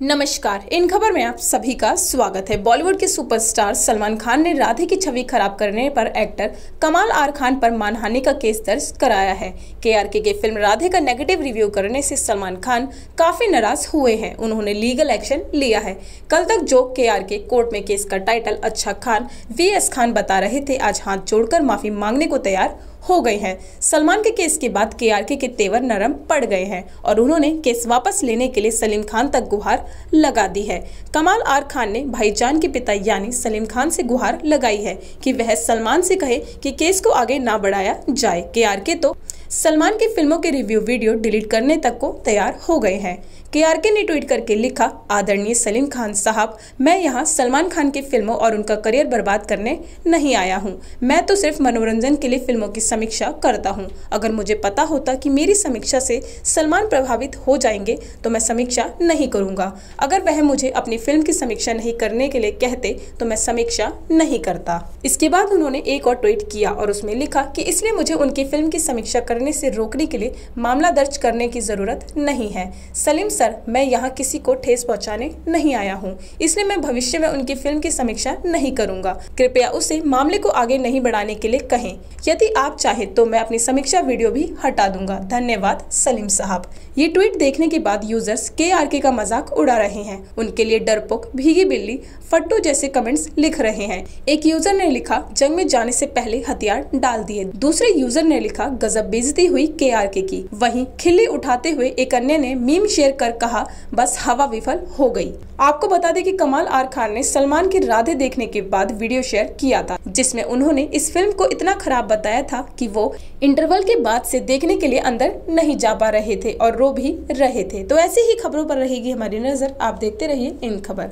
नमस्कार। इन खबर में आप सभी का स्वागत है। बॉलीवुड के सुपरस्टार सलमान खान ने राधे की छवि खराब करने पर एक्टर कमाल आर खान पर मानहानि का केस दर्ज कराया है। के आर के फ़िल्म राधे का नेगेटिव रिव्यू करने से सलमान खान काफ़ी नाराज़ हुए हैं। उन्होंने लीगल एक्शन लिया है। कल तक जो के कोर्ट में केस का टाइटल अच्छा खान वी खान बता रहे थे, आज हाथ जोड़कर माफ़ी मांगने को तैयार हो गए हैं। सलमान के केस के बाद के के तेवर नरम पड़ गए हैं और उन्होंने केस वापस लेने के लिए सलीम खान तक गुहार लगा दी है। कमाल आर खान ने भाईजान के पिता यानी सलीम खान से गुहार लगाई है कि वह सलमान से कहे कि केस को आगे ना बढ़ाया जाए। के तो सलमान की फ़िल्मों के रिव्यू वीडियो डिलीट करने तक को तैयार हो गए हैं। के आर के ने ट्वीट करके लिखा, आदरणीय सलीम खान साहब, मैं यहाँ सलमान खान की फ़िल्मों और उनका करियर बर्बाद करने नहीं आया हूँ। मैं तो सिर्फ़ मनोरंजन के लिए फ़िल्मों की समीक्षा करता हूँ। अगर मुझे पता होता कि मेरी समीक्षा से सलमान प्रभावित हो जाएँगे तो मैं समीक्षा नहीं करूँगा। अगर वह मुझे अपनी फ़िल्म की समीक्षा नहीं करने के लिए कहते तो मैं समीक्षा नहीं करता। इसके बाद उन्होंने एक और ट्वीट किया और उसमें लिखा कि इसलिए मुझे उनकी फ़िल्म की समीक्षा करने से रोकने के लिए मामला दर्ज करने की ज़रूरत नहीं है। सलीम सर, मैं यहाँ किसी को ठेस पहुँचाने नहीं आया हूँ। इसलिए मैं भविष्य में उनकी फ़िल्म की समीक्षा नहीं करूँगा। कृपया उसे मामले को आगे नहीं बढ़ाने के लिए कहें। यदि आप चाहे तो मैं अपनी समीक्षा वीडियो भी हटा दूँगा। धन्यवाद, सलीम साहब। ये ट्वीट देखने के बाद यूज़र्स के आर के का मज़ाक उड़ा रहे हैं। उनके लिए डरपोक, भीगी बिल्ली, फट्टू जैसे कमेंट्स लिख रहे हैं। एक यूज़र ने लिखा, जंग में जाने से पहले हथियार डाल दिए। दूसरे यूज़र ने लिखा, गजब बेजती हुई के आर के की। वहीं खिल्ली उठाते हुए एक अन्य ने मीम शेयर कर कहा, बस हवा विफल हो गई। आपको बता दें कि कमाल आर खान ने सलमान की राधे देखने के बाद वीडियो शेयर किया था, जिसमें उन्होंने इस फ़िल्म को इतना खराब बताया था कि वो इंटरवल के बाद से देखने के लिए अंदर नहीं जा पा रहे थे और रो भी रहे थे। तो ऐसी ही खबरों पर रहेगी हमारी नज़र। आप देखते रहिए इन खबर।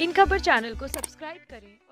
इन खबर चैनल को सब्सक्राइब करें।